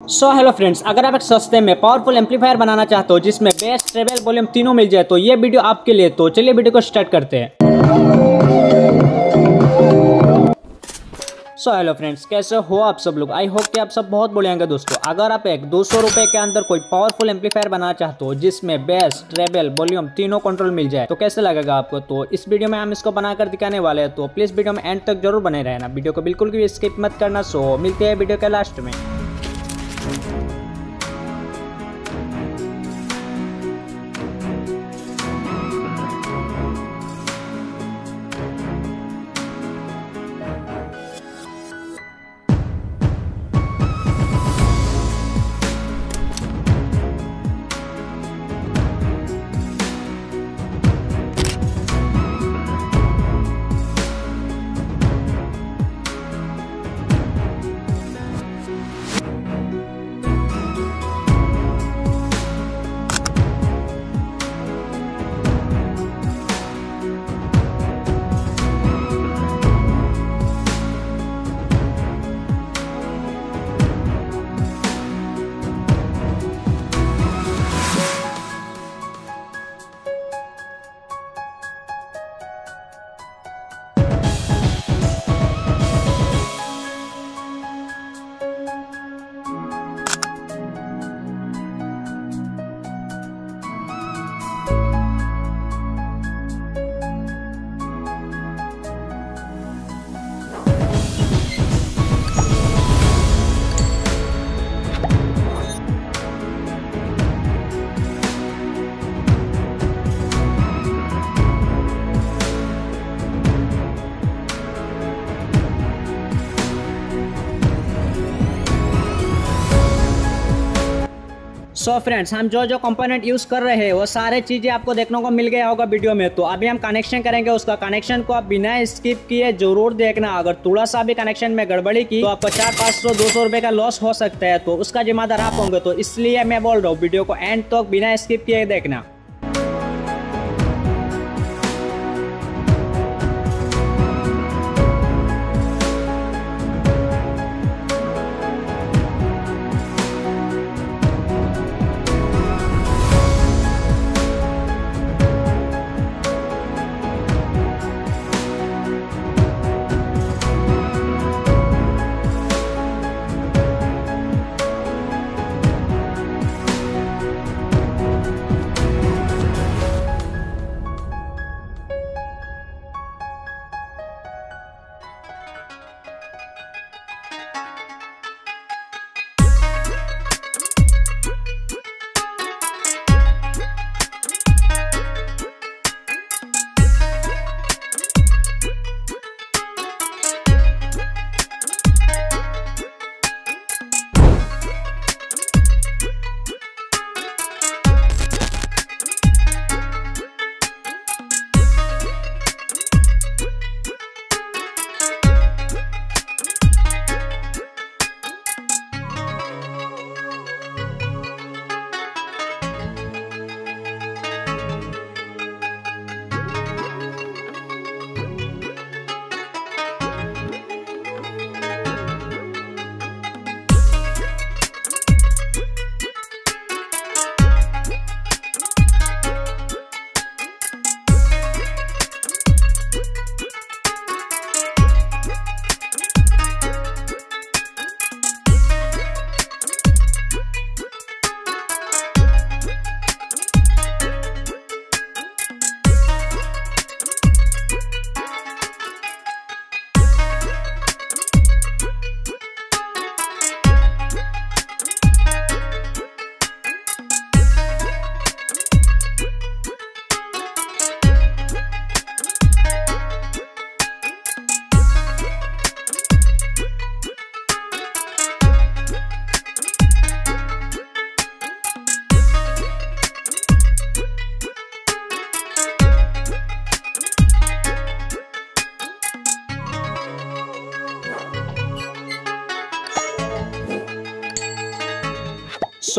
So hello friends अगर आप एक सस्ते में पावरफुल एम्पलीफायर बनाना चाहते हो, जिसमें बेस ट्रेवल वॉल्यूम तीनों मिल जाए तो ये वीडियो आपके लिए तो चलिए वीडियो को स्टार्ट करते हैं। सो हेलो फ्रेंड्स कैसे हो आप सब लोग? आई होप कि आप सब बहुत होंगे दोस्तों। अगर आप एक दो सौ रुपए के अंदर कोई पावरफुल एम्पलीफायर बनाना चाहते हो, जिसमें बेस ट्रेवल वॉल्यूम तीनों कंट्रोल मिल जाए तो कैसे लगेगा आपको? तो इस वीडियो में हम इसको बनाकर दिखाने वाले हैं। तो प्लीज़ वीडियो में एंड तक ज़रूर बने रहना। वीडियो को बिल्कुल भी स्किप मत करना। सो मिलते हैं वीडियो के लास्ट में। Thank you. So so friends, हम जो जो कंपोनेंट यूज़ कर रहे हैं, वो सारे चीज़ें आपको देखने को मिल गया होगा वीडियो में। तो अभी हम कनेक्शन करेंगे, उसका कनेक्शन को आप बिना स्किप किए ज़रूर देखना। अगर थोड़ा सा भी कनेक्शन में गड़बड़ी की तो आपको चार पाँच सौ, दो सौ रुपये का लॉस हो सकता है। तो उसका जिम्मेदार आप होंगे। तो इसलिए मैं बोल रहा हूँ वीडियो को एंड तक तो बिना स्किप किए देखना।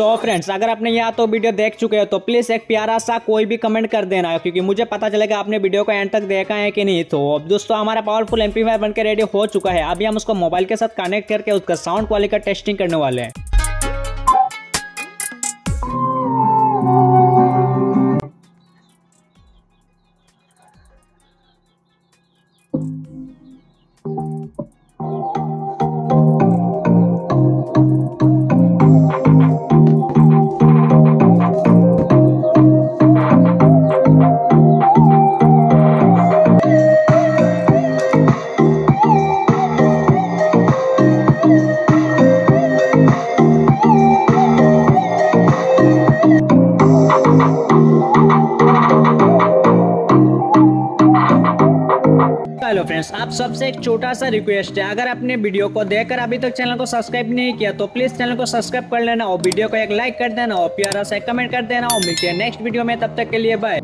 सो so फ्रेंड्स, अगर आपने यहाँ तो वीडियो देख चुके हो तो प्लीज़ एक प्यारा सा कोई भी कमेंट कर देना, क्योंकि मुझे पता चलेगा आपने वीडियो को एंड तक देखा है कि नहीं। तो अब दोस्तों, हमारा पावरफुल एम्पलीफायर बनकर रेडी हो चुका है। अभी हम उसको मोबाइल के साथ कनेक्ट करके उसका साउंड क्वालिटी का टेस्टिंग करने वाले हैं। फ्रेंड्स आप सबसे एक छोटा सा रिक्वेस्ट है। अगर आपने वीडियो को देखकर अभी तक चैनल को सब्सक्राइब नहीं किया तो प्लीज़ चैनल को सब्सक्राइब कर लेना और वीडियो को एक लाइक कर देना और प्यारा सा कमेंट कर देना और मिलते हैं नेक्स्ट वीडियो में, तब तक के लिए बाय